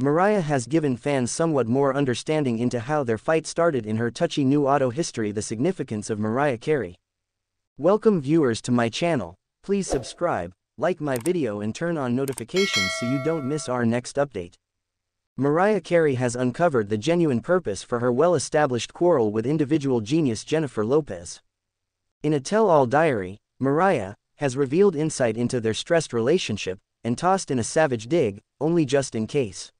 Mariah has given fans somewhat more understanding into how their fight started in her touchy new auto history the significance of Mariah Carey. Welcome viewers to my channel, please subscribe, like my video and turn on notifications so you don't miss our next update. Mariah Carey has uncovered the genuine purpose for her well-established quarrel with individual genius Jennifer Lopez. In a tell-all diary, Mariah has revealed insight into their stressed relationship and tossed in a savage dig, only just in case.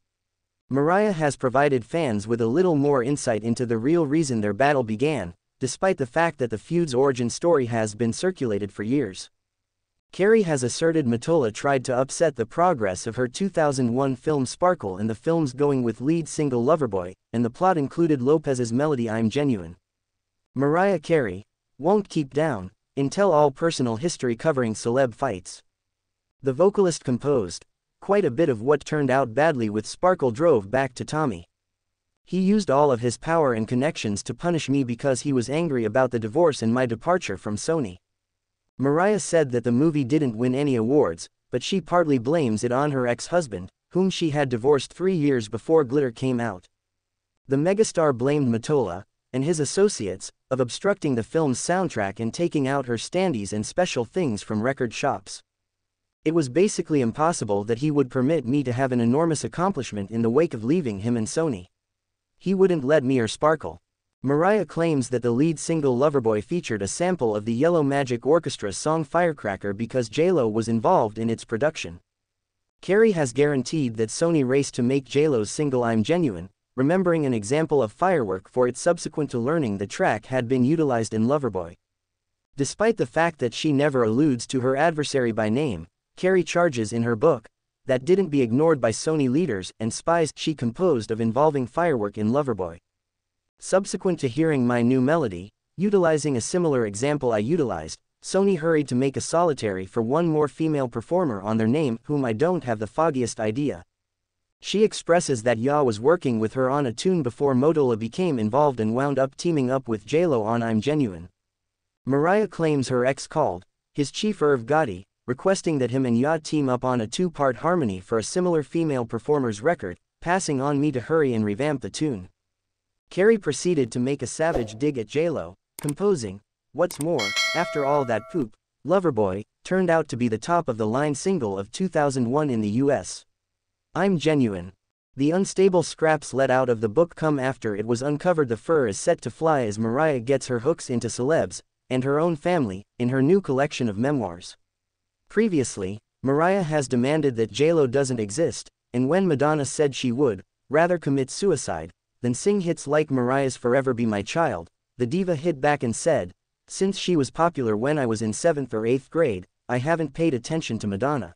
Mariah has provided fans with a little more insight into the real reason their battle began, despite the fact that the feud's origin story has been circulated for years. Carey has asserted Mottola tried to upset the progress of her 2001 film Sparkle and the film's going with lead single Loverboy, and the plot included Lopez's melody I'm Genuine. Mariah Carey, won't keep down, in tell-all personal history covering celeb fights. The vocalist composed, quite a bit of what turned out badly with Sparkle drove back to Tommy. He used all of his power and connections to punish me because he was angry about the divorce and my departure from Sony. Mariah said that the movie didn't win any awards, but she partly blames it on her ex-husband, whom she had divorced three years before Glitter came out. The megastar blamed Mottola, and his associates, of obstructing the film's soundtrack and taking out her standees and special things from record shops. It was basically impossible that he would permit me to have an enormous accomplishment in the wake of leaving him and Sony. He wouldn't let me or Sparkle. Mariah claims that the lead single Loverboy featured a sample of the Yellow Magic Orchestra song Firecracker because JLo was involved in its production. Carey has guaranteed that Sony raced to make JLo's single I'm Genuine, remembering an example of firework for it subsequent to learning the track had been utilized in Loverboy. Despite the fact that she never alludes to her adversary by name, Carey charges in her book, that didn't be ignored by Sony leaders and spies she composed of involving firework in Loverboy. Subsequent to hearing my new melody, utilizing a similar example I utilized, Sony hurried to make a solitary for one more female performer on their name whom I don't have the foggiest idea. She expresses that Ya was working with her on a tune before Mottola became involved and wound up teaming up with JLo on I'm Genuine. Mariah claims her ex called, his chief Irv Gotti, requesting that him and Ya team up on a two-part harmony for a similar female performer's record, passing on me to hurry and revamp the tune. Carey proceeded to make a savage dig at JLo, composing, What's more, after all that poop, Loverboy, turned out to be the top of the line single of 2001 in the US. I'm genuine. The unstable scraps let out of the book come after it was uncovered the fur is set to fly as Mariah gets her hooks into celebs, and her own family, in her new collection of memoirs. Previously, Mariah has demanded that JLo doesn't exist, and when Madonna said she would, rather commit suicide, than sing hits like Mariah's Forever Be My Child, the diva hit back and said, since she was popular when I was in 7th or 8th grade, I haven't paid attention to Madonna.